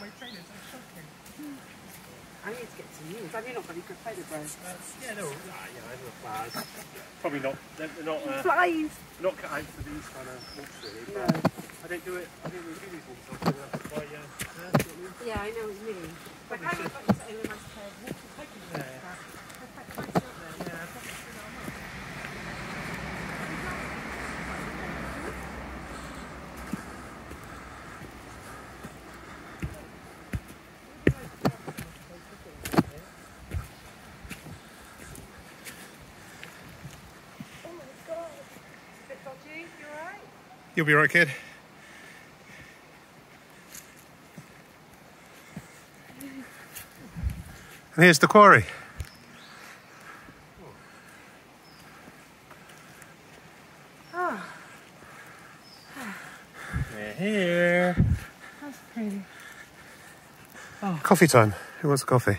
my trainers are shocking. I need to get some news. Have you not got any good feather bros? Yeah, they're all right. Yeah, they're flowers. Probably not. They're, they're not. Uh, Flies! not cut out for these kind of walks really. No. But I don't do it. I don't really do these walks. often. That's why. Uh, yeah, I? Yeah, I know what you mean. But Probably how you should. got yourself a nice pair of walking hiking boots? Yeah. They're quite nice, aren't they? Yeah, probably should. I might. Oh my god. Bit dodgy, you alright? You'll be right, kid. And here's the quarry. Ah, We're here. that's pretty. Oh. Coffee time. Who wants a coffee?